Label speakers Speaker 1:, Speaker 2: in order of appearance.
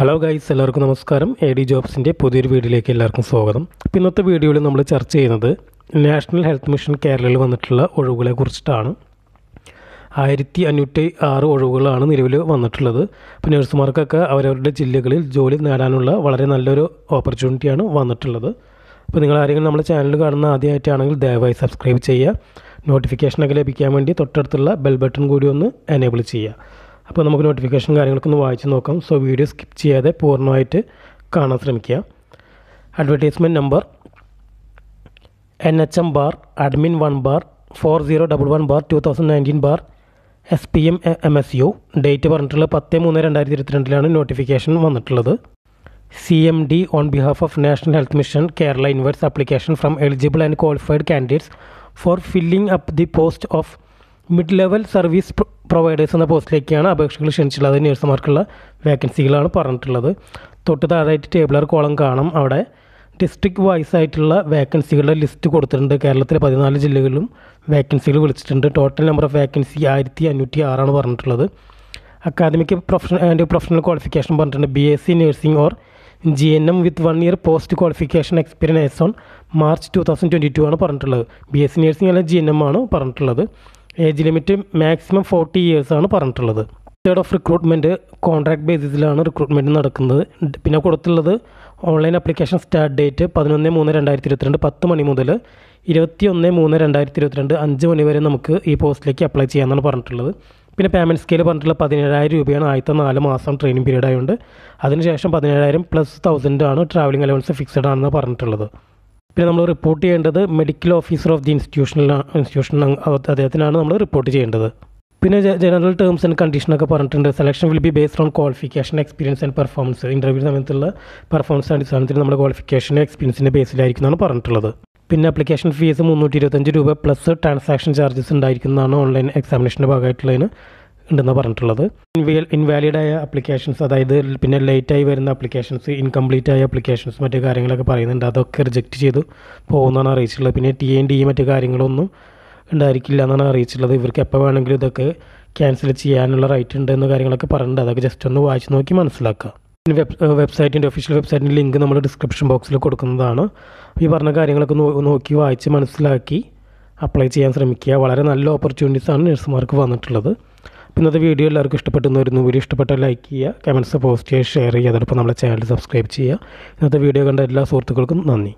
Speaker 1: Hello guys എല്ലാവർക്കും നമസ്കാരം. A D ജോബ്സിന്റെ പുതിയൊരു വീഡിയോയിലേക്ക് എല്ലാവർക്കും സ്വാഗതം. അപ്പോൾ ഇന്നത്തെ വീഡിയോയിൽ നമ്മൾ ചർച്ച ചെയ്യുന്നത് നാഷണൽ ഹെൽത്ത് മിഷൻ കേരളയിൽ വന്നിട്ടുള്ള ഒഴിവുകളെ കുറിച്ചിട്ടാണ്. ആയിരത്തി അഞ്ഞൂറ്റി ആറ് ഒഴിവുകളാണ് നിലവിൽ വന്നിട്ടുള്ളത്. അപ്പോൾ നഴ്സുമാർക്കൊക്കെ അവരവരുടെ ജില്ലകളിൽ ജോലി നേടാനുള്ള വളരെ നല്ലൊരു ഓപ്പർച്യൂണിറ്റിയാണ് വന്നിട്ടുള്ളത്. അപ്പോൾ നിങ്ങൾ ആരെങ്കിലും നമ്മുടെ ചാനൽ കാണുന്ന ആദ്യമായിട്ടാണെങ്കിൽ ദയവായി സബ്സ്ക്രൈബ് ചെയ്യുക. നോട്ടിഫിക്കേഷനൊക്കെ ലഭിക്കാൻ വേണ്ടി തൊട്ടടുത്തുള്ള ബെൽ ബട്ടൺ കൂടി ഒന്ന് എനേബിൾ ചെയ്യുക. അപ്പോൾ നമുക്ക് നോട്ടിഫിക്കേഷൻ കാര്യങ്ങളൊക്കെ ഒന്ന് വായിച്ച് നോക്കാം. സോ വീഡിയോ സ്കിപ്പ് ചെയ്യാതെ പൂർണമായിട്ട് കാണാൻ ശ്രമിക്കുക. Advertisement number N H M bar admin one bar four zero double one bar two thousand nineteen bar S P M M S U date പറഞ്ഞിട്ടുള്ള പത്ത് മൂന്ന് രണ്ടായിരത്തി ഇരുപത്തിരണ്ടിലാണ് നോട്ടിഫിക്കേഷൻ വന്നിട്ടുള്ളത്. C M D on behalf of National Health Mission Kerala invites application from eligible and qualified candidates for filling up the post of mid level service providers എന്ന പോസ്റ്റിലേക്കാണ് അപേക്ഷകൾ ക്ഷണിച്ചിട്ടുള്ളത്. നേഴ്സുമാർക്കുള്ള വേക്കൻസികളാണ് പറഞ്ഞിട്ടുള്ളത്. തൊട്ട് താഴെയായിട്ട് ടേബിളർ കോളം കാണാം. അവിടെ ഡിസ്ട്രിക്ട് വൈസ് ആയിട്ടുള്ള വേക്കൻസികളുടെ list കൊടുത്തിട്ടുണ്ട്. കേരളത്തിലെ പതിനാല് ജില്ലകളിലും വേക്കൻസികൾ വിളിച്ചിട്ടുണ്ട്. ടോട്ടൽ നമ്പർ ഓഫ് വേക്കൻസി ആയിരത്തി അഞ്ഞൂറ്റി ആറാണ് പറഞ്ഞിട്ടുള്ളത്. Academic professional and professional qualification പറഞ്ഞിട്ടുണ്ട്. B S C nursing or G N M with one year post qualification experience on March two thousand twenty two ആണ് പറഞ്ഞിട്ടുള്ളത്. ബി എസ് സി നഴ്സിംഗ് അല്ല G N M ആണ് പറഞ്ഞിട്ടുള്ളത്. Age limit maximum forty years ആണ് പറഞ്ഞിട്ടുള്ളത്. Third of recruitment contract ബേസിസിലാണ് recruitment നടക്കുന്നത്. പിന്നെ കൊടുത്തുള്ളത് ഓൺലൈൻ ആപ്ലിക്കേഷൻ സ്റ്റാർട്ട് ഡേറ്റ് പതിനൊന്ന് മൂന്ന് രണ്ടായിരത്തി ഇരുപത്തിരണ്ട് പത്ത് മണി മുതൽ ഇരുപത്തി ഒന്ന് മൂന്ന് രണ്ടായിരത്തി ഇരുപത്തിരണ്ട് അഞ്ച് മണി വരെ നമുക്ക് ഈ പോസ്റ്റിലേക്ക് അപ്ലൈ ചെയ്യാമെന്നാണ് പറഞ്ഞിട്ടുള്ളത്. പിന്നെ പേയ്മെന്റ് സ്കെയിൽ പറഞ്ഞിട്ടുള്ള പതിനേഴായിരം രൂപയാണ് ആദ്യത്തെ നാല് മാസം ട്രെയിനിങ് പീരീഡ് ആയതുകൊണ്ട് അതിനുശേഷം പതിനേഴായിരം പ്ലസ് തൗസൻഡ് ആണ് ട്രാവലിംഗ് അലവൻസ് ഫിക്സഡ് ആണെന്ന് പറഞ്ഞിട്ടുള്ളത്. പിന്നെ നമ്മൾ റിപ്പോർട്ട് ചെയ്യേണ്ടത് മെഡിക്കൽ ഓഫീസർ ഓഫ് ദി ഇൻസ്റ്റിറ്റ്യൂഷനിലാണ് ഇൻസ്റ്റിറ്റ്യൂഷൻ അദ്ദേഹത്തിനാണ് നമ്മൾ റിപ്പോർട്ട് ചെയ്യേണ്ടത്. പിന്നെ ജനറൽ ടേംസ് ആൻഡ് കണ്ടീഷനൊക്കെ പറഞ്ഞിട്ടുണ്ട്. Selection will be based on qualification experience and performance interview സമയത്തുള്ള പെർഫോമൻസ് അടിസ്ഥാനത്തിൽ നമ്മുടെ ക്വാളിഫിക്കേഷൻ എക്സ്പീരിയൻസിന്റെ ബേസിലായിരിക്കുന്നതാണ് പറഞ്ഞിട്ടുള്ളത്. പിന്നെ അപ്ലിക്കേഷൻ ഫീസ് മുന്നൂറ്റി ഇരുപത്തഞ്ച് രൂപ പ്ലസ് ട്രാൻസാക്ഷൻ ചാർജസ് ഉണ്ടായിരിക്കുന്നതാണ് ഓൺലൈൻ എക്സാമിനേഷന്റെ ഭാഗമായിട്ടുള്ളതിന്. ഉണ്ടെന്ന് പറഞ്ഞിട്ടുള്ളത്. ഇൻവാലിഡ് ആയ അപ്ലിക്കേഷൻസ് അതായത് പിന്നെ ലേറ്റ് ആയി വരുന്ന അപ്ലിക്കേഷൻസ് ഇൻകംപ്ലീറ്റ് ആയ അപ്ലിക്കേഷൻസ് മറ്റു കാര്യങ്ങളൊക്കെ പറയുന്നുണ്ട്. അതൊക്കെ റിജക്റ്റ് ചെയ്തു പോകുന്നതാണ് അറിയിച്ചിട്ടുള്ളത് പിന്നെ ടി എൻ ഡി മറ്റു കാര്യങ്ങളൊന്നും ഉണ്ടായിരിക്കില്ല എന്നാണ് അറിയിച്ചിട്ടുള്ളത് ഇവർക്ക് എപ്പോൾ വേണമെങ്കിലും ഇതൊക്കെ ക്യാൻസൽ ചെയ്യാനുള്ള റൈറ്റ് ഉണ്ട് എന്ന കാര്യങ്ങളൊക്കെ പറഞ്ഞിട്ടുണ്ട്. അതൊക്കെ ജസ്റ്റ് ഒന്ന് വായിച്ച് നോക്കി മനസ്സിലാക്കുക. വെബ് വെബ്സൈറ്റിന്റെ ഒഫീഷ്യൽ വെബ്സൈറ്റിന്റെ ലിങ്ക് നമ്മൾ ഡിസ്ക്രിപ്ഷൻ ബോക്സിൽ കൊടുക്കുന്നതാണ്. ഈ പറഞ്ഞ കാര്യങ്ങളൊക്കെ നോക്കി വായിച്ച് മനസ്സിലാക്കി അപ്ലൈ ചെയ്യാൻ ശ്രമിക്കുക. വളരെ നല്ല ഓപ്പർച്യൂണിറ്റീസാണ് നഴ്സുമാർക്ക് വന്നിട്ടുള്ളത്. ഇന്നത്തെ വീഡിയോ എല്ലാവർക്കും ഇഷ്ടപ്പെട്ടെന്ന് വരുന്നു വീഡിയോ ഇഷ്ടപ്പെട്ട ലൈക്ക് ചെയ്യുക കമന്റ്സ് പോസ്റ്റ് ചെയ്യുക ഷെയർ ചെയ്യുക. അതോടൊപ്പം നമ്മുടെ ചാനൽ സബ്സ്ക്രൈബ് ചെയ്യുക. ഇന്നത്തെ വീഡിയോ കണ്ട എല്ലാ സുഹൃത്തുക്കൾക്കും നന്ദി.